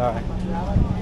ไ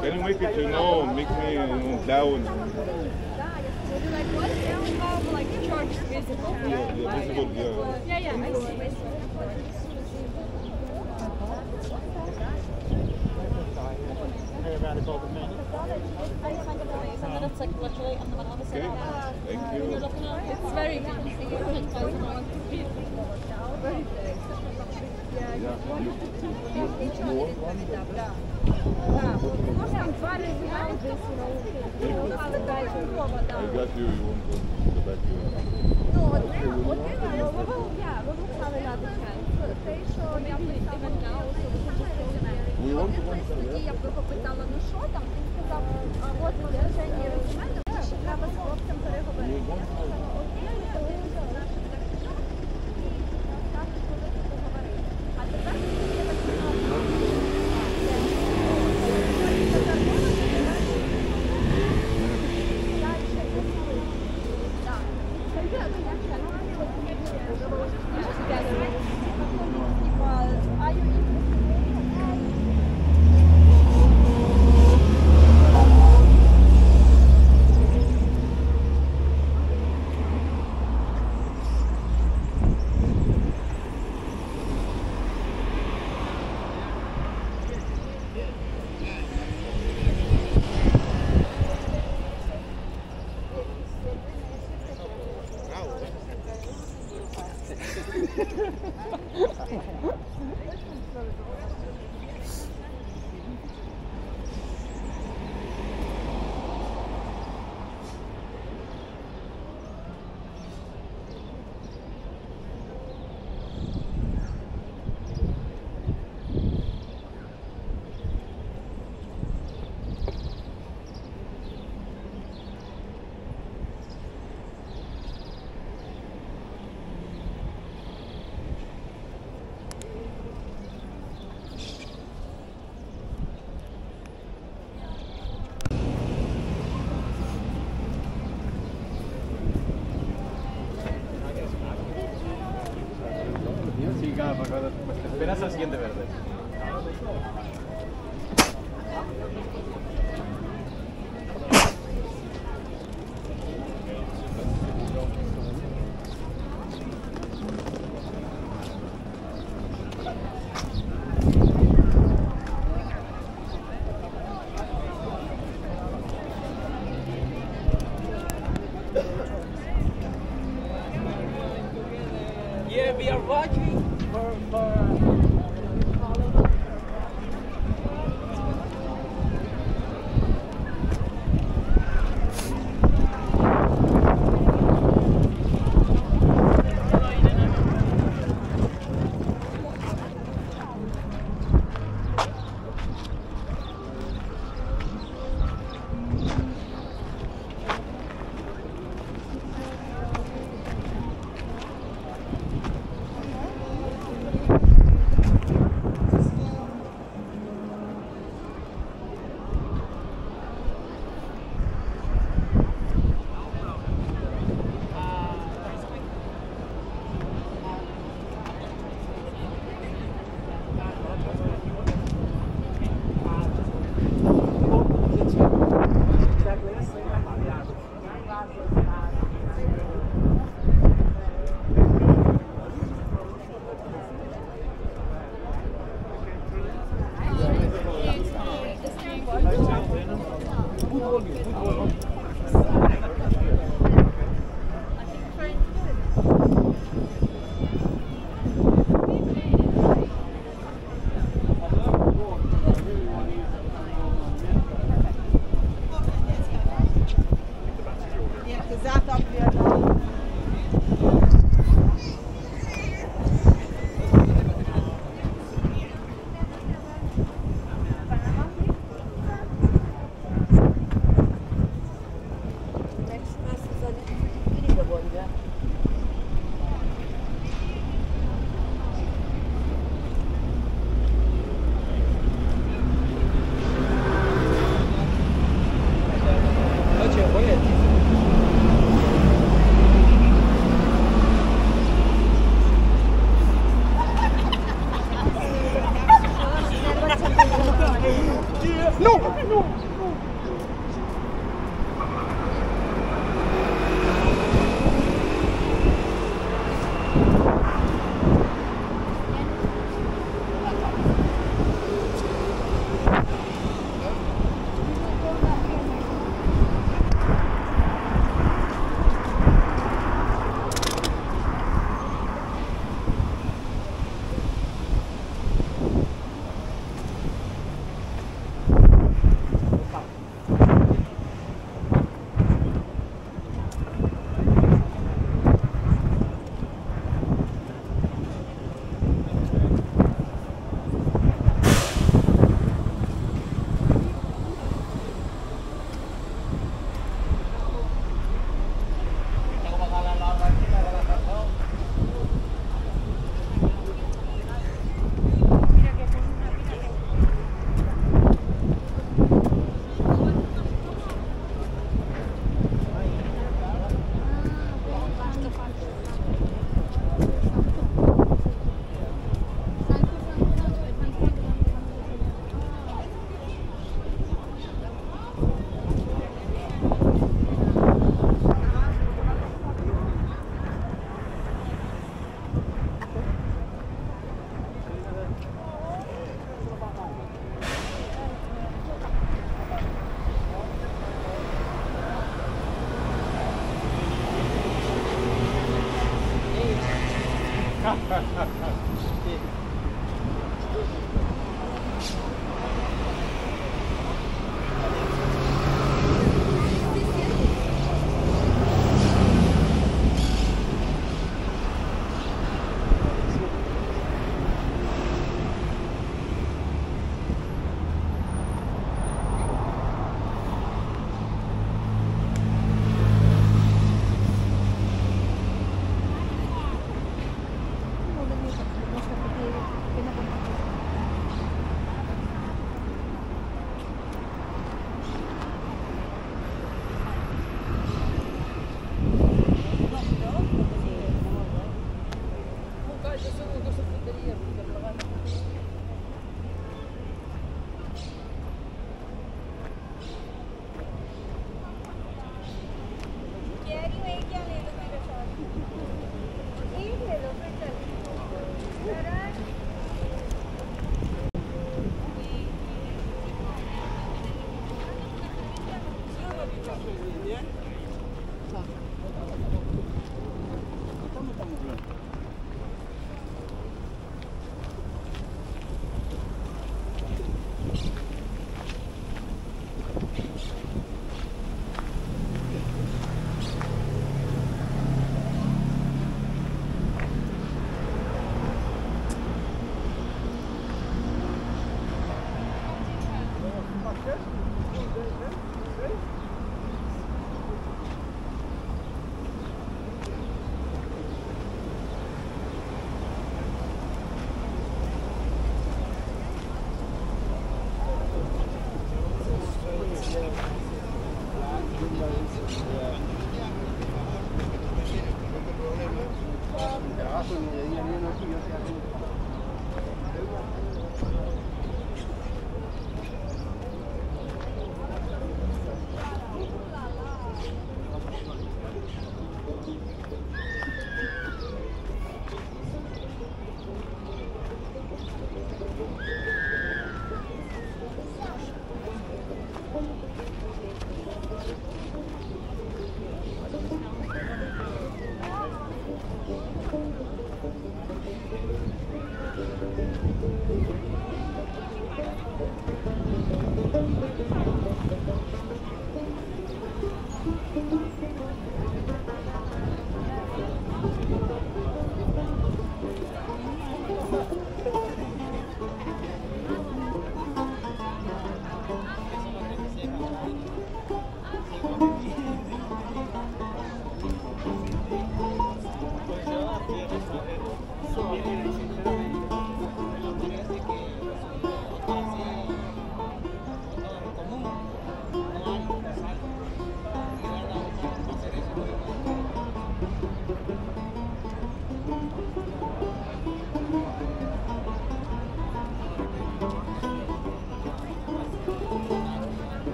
you make it, you know, make me you know, down? Would you like what? Yeah, have like church visible. Yeah, yeah, visible, yeah. Yeah, yeah, I see. hear about it all the time. And then it's like literally in the middle of the city. Thank you're you. looking at it, It's very. Yeah, Yeah. You, you, you want one? Да. Можна два регіонали десь, ну, але далі Львова, I да. got you. You want one? The back here. Ну, одне, одне, але ви я, ви вивчали на дитя. Те, що я представляла, що ви We want Один one. з тоді я б його питала, ну що там? Він сказав, а от ми вже не розуміємо, siguiente vez.